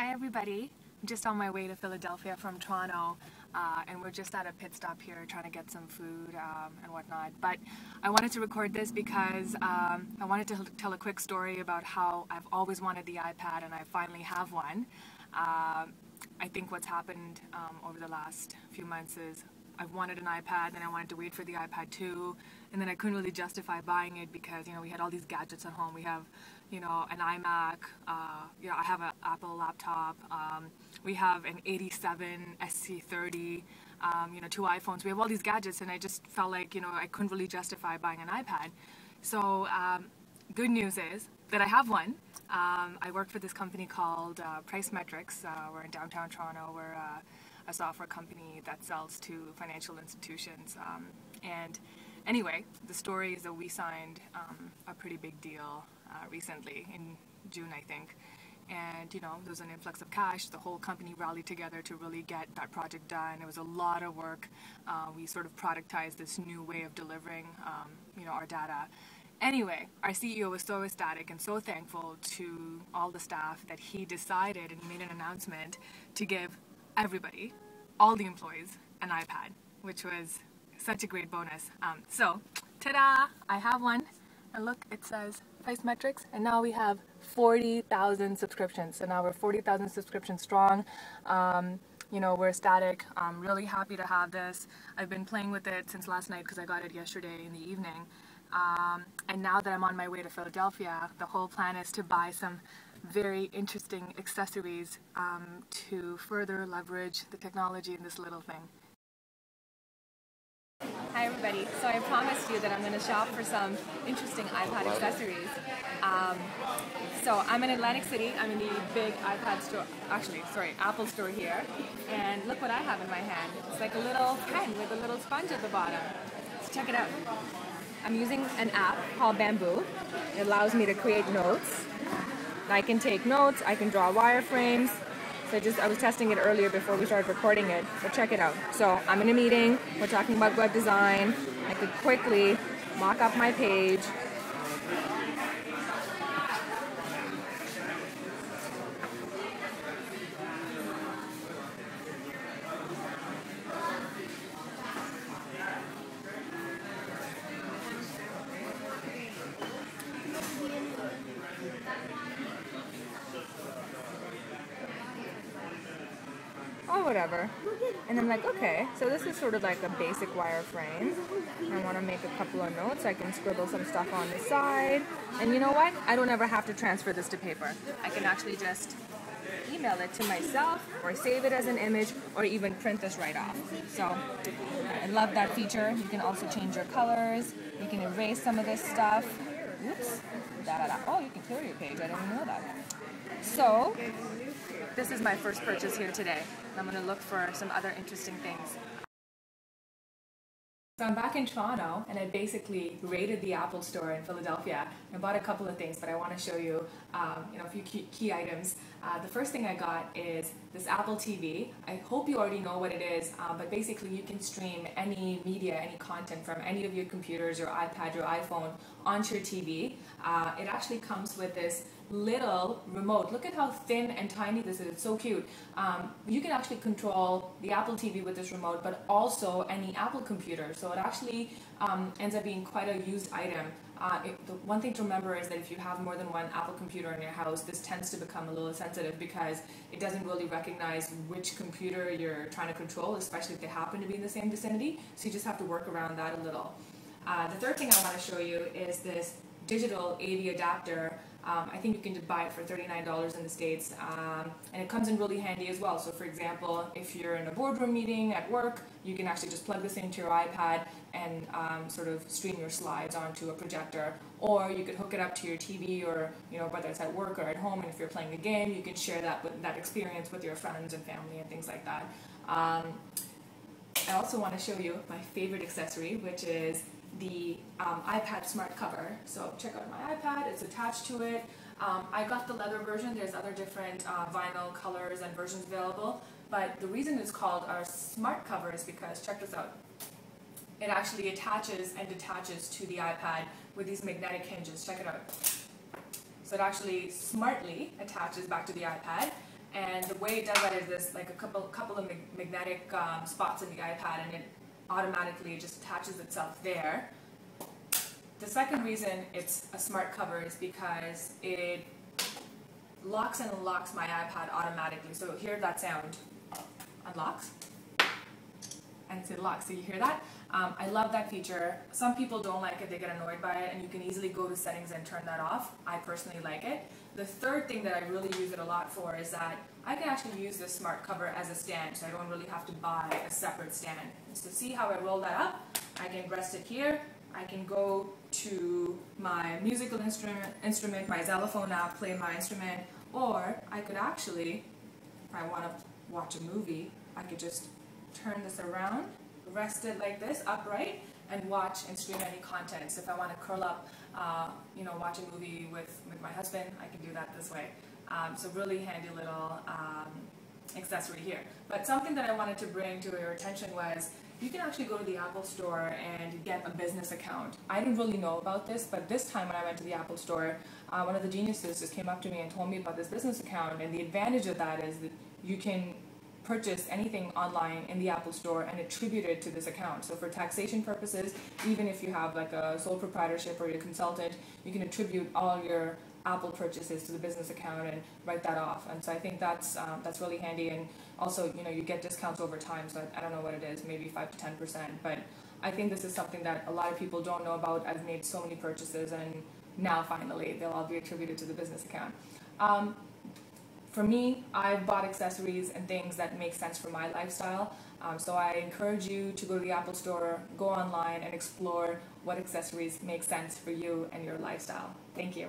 Hi everybody. I'm just on my way to Philadelphia from Toronto uh, and we're just at a pit stop here trying to get some food um, and whatnot. But I wanted to record this because um, I wanted to tell a quick story about how I've always wanted the iPad and I finally have one. Uh, I think what's happened um, over the last few months is I've wanted an iPad and I wanted to wait for the iPad 2 and then I couldn't really justify buying it because you know we had all these gadgets at home. We have you know an iMac, uh, you know I have an Apple laptop. Um, we have an 87 SC30. Um, you know two iPhones. We have all these gadgets and I just felt like you know I couldn't really justify buying an iPad. So um, good news is that I have one. Um, I work for this company called uh, PriceMetrix. Uh, we're in downtown Toronto. We're uh, a software company that sells to financial institutions. Um, and anyway, the story is that we signed um, a pretty big deal uh, recently in June, I think. And you know, there was an influx of cash. The whole company rallied together to really get that project done. It was a lot of work. Uh, we sort of productized this new way of delivering, um, you know, our data. Anyway, our CEO was so ecstatic and so thankful to all the staff that he decided and made an announcement to give everybody, all the employees, an iPad, which was such a great bonus. Um, so, ta-da! I have one. And look, it says PriceMetrix, and now we have 40,000 subscriptions. So now we're 40,000 subscriptions strong. Um, you know, we're ecstatic. I'm really happy to have this. I've been playing with it since last night because I got it yesterday in the evening. Um, and now that I'm on my way to Philadelphia, the whole plan is to buy some very interesting accessories um, to further leverage the technology in this little thing. Hi everybody. So I promised you that I'm going to shop for some interesting iPad accessories. Um, so I'm in Atlantic City. I'm in the big iPad store, actually, sorry, Apple store here. And look what I have in my hand. It's like a little pen with a little sponge at the bottom. Let's check it out. I'm using an app called Bamboo. It allows me to create notes I can take notes, I can draw wireframes. So I just I was testing it earlier before we started recording it. So check it out. So I'm in a meeting, we're talking about web design. I could quickly mock up my page, whatever. And I'm like, okay, so this is sort of like a basic wireframe. I want to make a couple of notes. I can scribble some stuff on the side. And you know what? I don't ever have to transfer this to paper. I can actually just email it to myself or save it as an image or even print this right off. So I love that feature. You can also change your colors. You can erase some of this stuff. Oops. Da, da, da. Oh, you can clear your page. I didn't know that. So this is my first purchase here today. I'm going to look for some other interesting things. So I'm back in Toronto and I basically raided the Apple store in Philadelphia and bought a couple of things, but I want to show you, um, you know, a few key, key items. Uh, the first thing I got is this Apple TV. I hope you already know what it is, um, but basically you can stream any media, any content from any of your computers, your iPad, your iPhone onto your TV. Uh, it actually comes with this little remote. Look at how thin and tiny this is. It's so cute. Um, you can actually control the Apple TV with this remote, but also any Apple computer. So it actually um, ends up being quite a used item. Uh, it, the one thing to remember is that if you have more than one Apple computer in your house, this tends to become a little sensitive because it doesn't really recognize which computer you're trying to control, especially if they happen to be in the same vicinity. So you just have to work around that a little. Uh, the third thing I want to show you is this digital AV adapter um, I think you can just buy it for $39 in the States, um, and it comes in really handy as well. So for example, if you're in a boardroom meeting at work, you can actually just plug this into your iPad and um, sort of stream your slides onto a projector. Or you could hook it up to your TV or, you know, whether it's at work or at home, and if you're playing a game, you can share that, with, that experience with your friends and family and things like that. Um, I also want to show you my favorite accessory, which is the um, iPad smart cover. So check out my iPad, it's attached to it. Um, I got the leather version, there's other different uh, vinyl colors and versions available, but the reason it's called our smart cover is because, check this out, it actually attaches and detaches to the iPad with these magnetic hinges. Check it out. So it actually smartly attaches back to the iPad And the way it does that is this like a couple couple of mag- magnetic um, spots in the iPad, and it automatically just attaches itself there. The second reason it's a smart cover is because it locks and unlocks my iPad automatically. So hear that sound, unlocks, and it lock. So you hear that? Um, I love that feature. Some people don't like it, they get annoyed by it, and you can easily go to settings and turn that off. I personally like it. The third thing that I really use it a lot for is that I can actually use this smart cover as a stand, so I don't really have to buy a separate stand. So see how I roll that up? I can rest it here. I can go to my musical instrument, instrument my xylophone app, play my instrument, or I could actually, if I want to watch a movie, I could just turn this around rest it like this, upright, and watch and stream any content. So if I want to curl up, uh, you know, watch a movie with, with my husband, I can do that this way. Um, so really handy little um, accessory here. But something that I wanted to bring to your attention was you can actually go to the Apple Store and get a business account. I didn't really know about this, but this time when I went to the Apple Store, uh, one of the geniuses just came up to me and told me about this business account. And the advantage of that is that you can purchase anything online in the Apple Store and attribute it to this account. So for taxation purposes, even if you have like a sole proprietorship or you're a consultant, you can attribute all your Apple purchases to the business account and write that off. And so I think that's um, that's really handy. And also, you know, you get discounts over time. So I, I don't know what it is, maybe five to ten percent. But I think this is something that a lot of people don't know about. I've made so many purchases, and now finally they'll all be attributed to the business account. Um, for me, I've bought accessories and things that make sense for my lifestyle. Um, so I encourage you to go to the Apple Store, go online, and explore what accessories make sense for you and your lifestyle. Thank you.